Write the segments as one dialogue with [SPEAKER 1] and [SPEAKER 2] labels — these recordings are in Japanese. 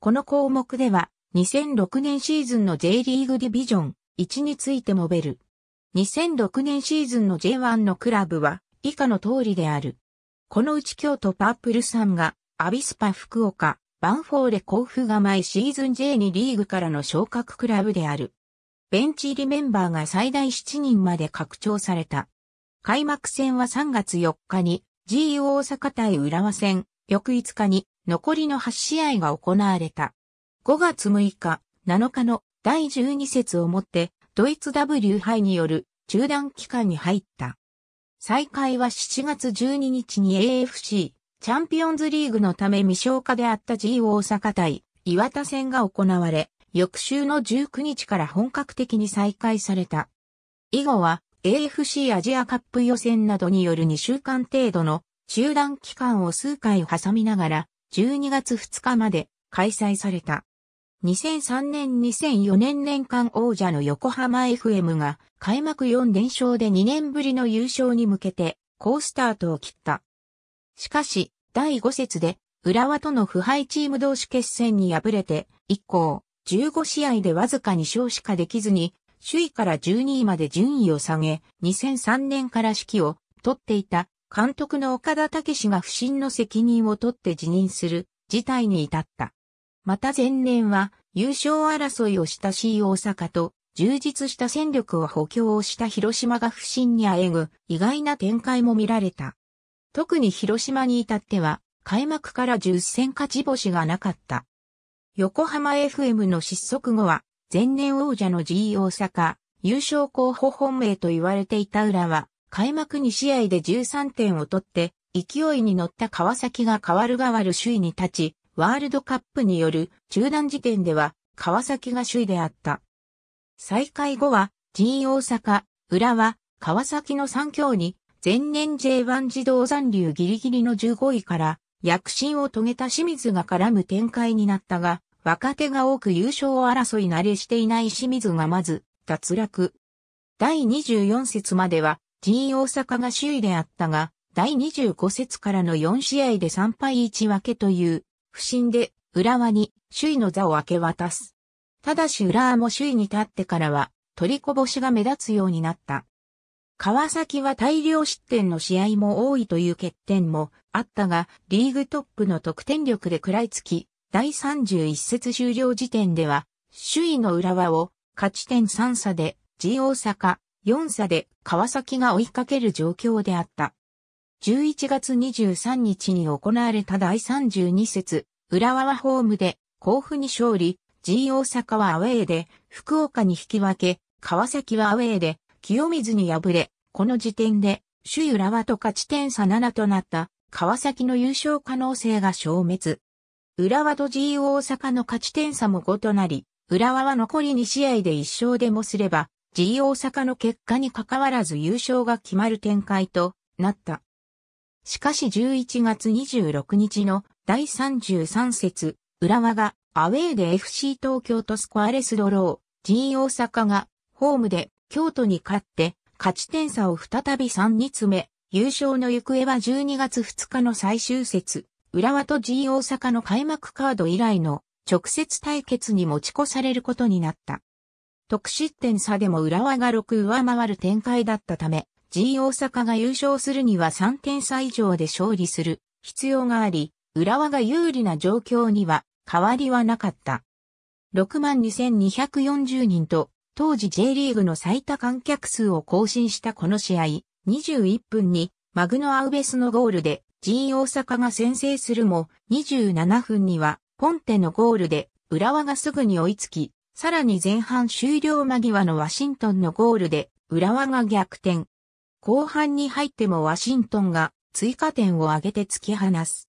[SPEAKER 1] この項目では、2006年シーズンの J リーグディビジョン1について述べる。2006年シーズンの J1 のクラブは以下の通りである。このうち京都パープルさんがアビスパ福岡、バンフォーレ甲府が前シーズン J2 リーグからの昇格クラブである。ベンチ入りメンバーが最大7人まで拡張された。開幕戦は3月4日に GU 大阪対浦和戦、翌5日に残りの8試合が行われた。5月6日、7日の第12節をもってドイツ W 杯による中断期間に入った。再開は7月12日に AFC チャンピオンズリーグのため未消化であった G 大阪対岩田戦が行われ、翌週の19日から本格的に再開された。以後は AFC アジアカップ予選などによる2週間程度の中断期間を数回挟みながら12月2日まで開催された。2003年2004年年間王者の横浜 FM が開幕4連勝で2年ぶりの優勝に向けて好スタートを切った。しかし、第5節で浦和との腐敗チーム同士決戦に敗れて、以降、15試合でわずか2勝しかできずに、首位から12位まで順位を下げ、2003年から指揮を取っていた監督の岡田武史が不審の責任を取って辞任する事態に至った。また前年は優勝争いをした C 大阪と充実した戦力を補強をした広島が不振にあえぐ意外な展開も見られた。特に広島に至っては開幕から10戦勝ち星がなかった。横浜 FM の失速後は前年王者の G 大阪優勝候補本命と言われていた浦は開幕2試合で13点を取って勢いに乗った川崎が変わる変わる首位に立ちワールドカップによる中断時点では川崎が首位であった。再開後は G 大阪、浦和、川崎の3強に前年 J1 自動残留ギリギリの15位から躍進を遂げた清水が絡む展開になったが、若手が多く優勝争い慣れしていない清水がまず脱落。第24節までは G 大阪が首位であったが、第25節からの4試合で3敗1分けという不審で浦和に首位の座を明け渡す。ただし浦和も首位に立ってからは取りこぼしが目立つようになった。川崎は大量失点の試合も多いという欠点もあったが、リーグトップの得点力で食らいつき、第31節終了時点では、首位の浦和を勝ち点3差で G 大阪4差で川崎が追いかける状況であった。11月23日に行われた第32節、浦和はホームで甲府に勝利、G 大阪はアウェーで福岡に引き分け、川崎はアウェーで清水に敗れ、この時点で首位浦和と勝ち点差7となった川崎の優勝可能性が消滅。浦和と G 大阪の勝ち点差も5となり、浦和は残り2試合で1勝でもすれば、G 大阪の結果に関わらず優勝が決まる展開となった。しかし11月26日の第33節、浦和がアウェーで FC 東京とスコアレスドロー、G 大阪がホームで京都に勝って勝ち点差を再び3に詰め、優勝の行方は12月2日の最終節、浦和と G 大阪の開幕カード以来の直接対決に持ち越されることになった。得失点差でも浦和が6上回る展開だったため、G 大阪が優勝するには3点差以上で勝利する必要があり、浦和が有利な状況には変わりはなかった。62,240人と当時 J リーグの最多観客数を更新したこの試合、21分にマグノアウベスのゴールで G 大阪が先制するも27分にはポンテのゴールで浦和がすぐに追いつき、さらに前半終了間際のワシントンのゴールで浦和が逆転。後半に入ってもワシントンが追加点を挙げて突き放す。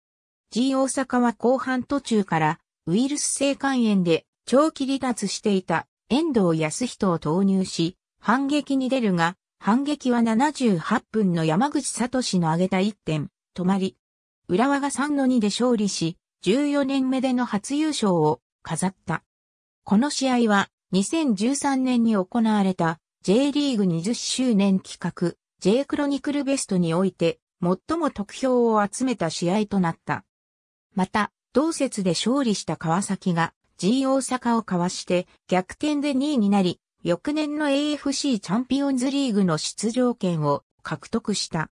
[SPEAKER 1] G 大阪は後半途中からウイルス性肝炎で長期離脱していた遠藤康人を投入し、反撃に出るが、反撃は78分の山口聡の挙げた1点、止まり、浦和が3-2で勝利し、14年目での初優勝を飾った。この試合は2013年に行われた J リーグ20周年企画 J クロニクルベストにおいて最も得票を集めた試合となった。また、同節で勝利した川崎が G 大阪をかわして逆転で2位になり、翌年の AFC チャンピオンズリーグの出場権を獲得した。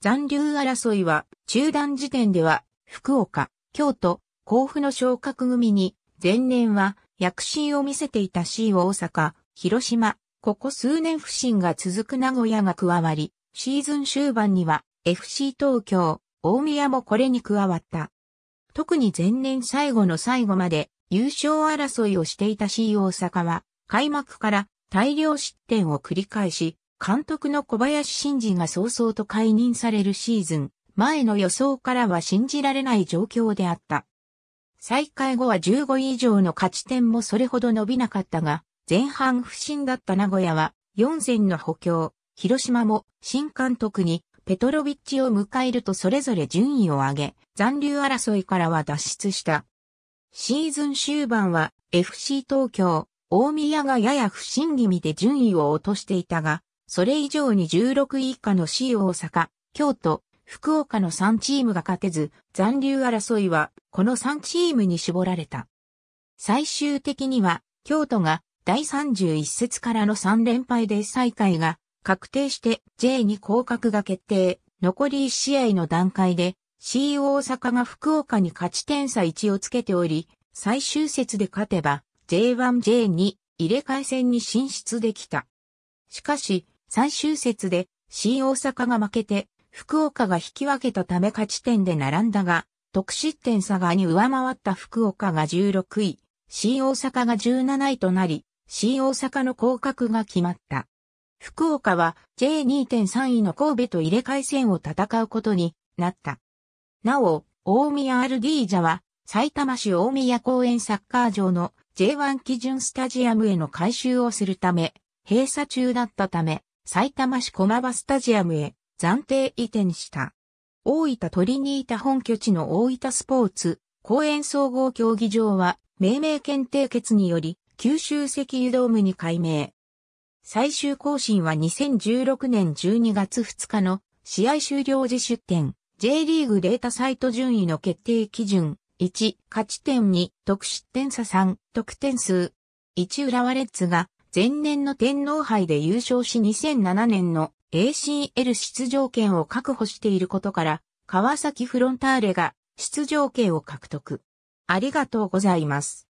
[SPEAKER 1] 残留争いは中断時点では福岡、京都、甲府の昇格組に前年は躍進を見せていた C 大阪、広島、ここ数年不振が続く名古屋が加わり、シーズン終盤には FC 東京、大宮もこれに加わった。特に前年最後の最後まで優勝争いをしていた C 大阪は開幕から大量失点を繰り返し、監督の小林真二が早々と解任されるシーズン、前の予想からは信じられない状況であった。再開後は15位以上の勝ち点もそれほど伸びなかったが、前半不振だった名古屋は4戦の補強、広島も新監督にペトロビッチを迎えるとそれぞれ順位を上げ、残留争いからは脱出した。シーズン終盤は FC 東京、大宮がやや不振気味で順位を落としていたが、それ以上に16位以下の C 大阪、京都、福岡の3チームが勝てず、残留争いはこの3チームに絞られた。最終的には、京都が第31節からの3連敗で再開が確定して J に降格が決定。残り1試合の段階で C 大阪が福岡に勝ち点差1をつけており、最終節で勝てば J1J に入れ替え戦に進出できた。しかし、最終節で C 大阪が負けて福岡が引き分けたため勝ち点で並んだが、得失点差がに上回った福岡が16位、C 大阪が17位となり、C 大阪の降格が決まった。福岡は J2.3 位の神戸と入れ替え戦を戦うことになった。なお、大宮 RD ジャは埼玉市大宮公園サッカー場の J1 基準スタジアムへの改修をするため、閉鎖中だったため、埼玉市駒場スタジアムへ暫定移転した。大分トリニータ本拠地の大分スポーツ公園総合競技場は命名検定決により九州石油ドームに改名。最終更新は2016年12月2日の試合終了時出展 J リーグデータサイト順位の決定基準1勝ち点2得失点差3得点数1浦和レッズが前年の天皇杯で優勝し2007年の ACL 出場権を確保していることから、川崎フロンターレが出場権を獲得。ありがとうございます。